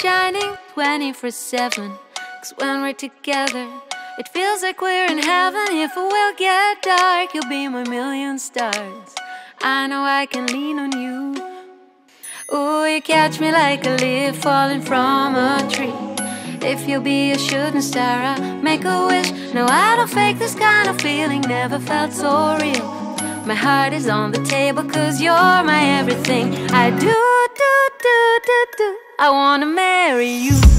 shining 24 7. Cause when we're together, it feels like we're in heaven. If it will get dark, you'll be my million stars. I know I can lean on you. Oh, you catch me like a leaf falling from a tree. If you'll be a shooting star, I'll make a wish. No, I don't fake this kind of feeling, never felt so real. My heart is on the table, cause you're my everything. I do, do, do, do, do. I wanna marry you.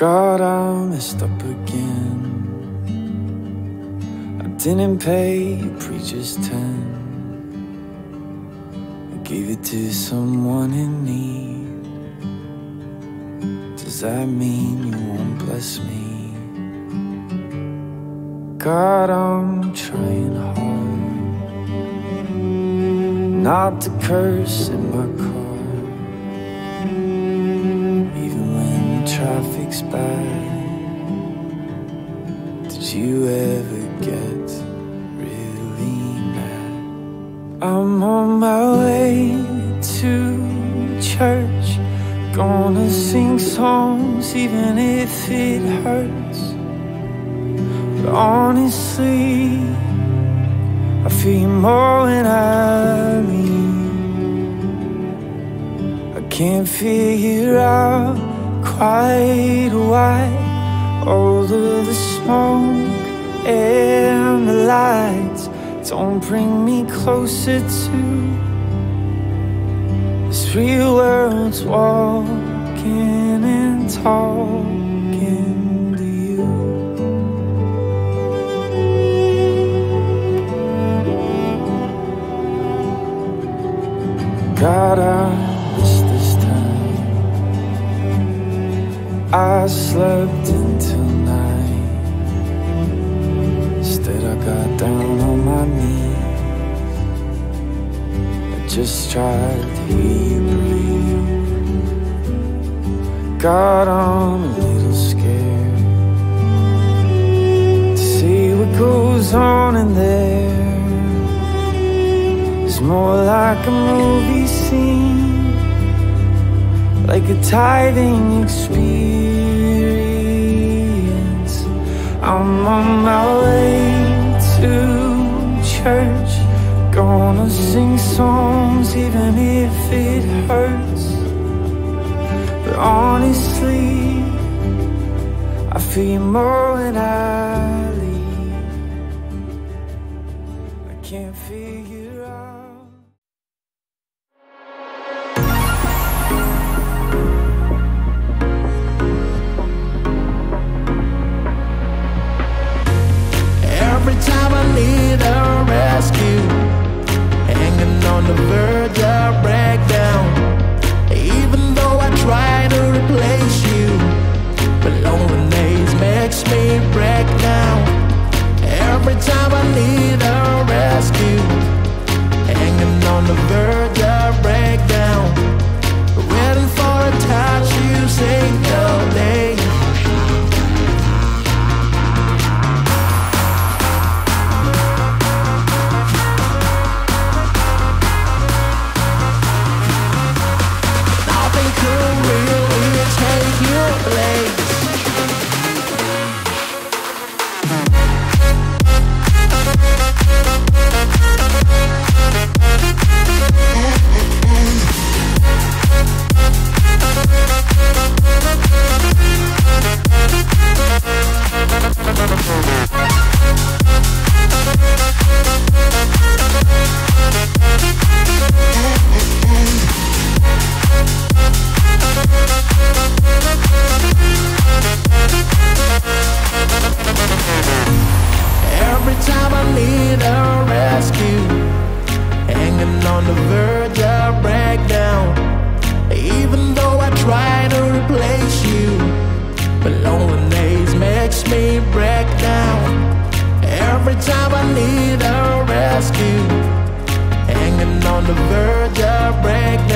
God, I messed up again. I didn't pay preacher's ten. I gave it to someone in need. Does that mean you won't bless me? God, I'm trying hard not to curse in my car. Church, gonna sing songs even if it hurts. But honestly, I feel more when I leave. I can't figure out quite why all of the smoke and the lights don't bring me closer to this real world's walking and talking to you. God, I miss this time. I slept until night. Instead, I got down on my just tried to breathe. God, I'm a little scared to see what goes on in there. It's more like a movie scene, like a tithing experience. I'm on my way if it hurts. But honestly I feel you more when I leave. I can't figure out. Every time I need a rescue Hanging on the verge But lonely days makes me break down. Every time I need a rescue, hanging on the verge of breakdown.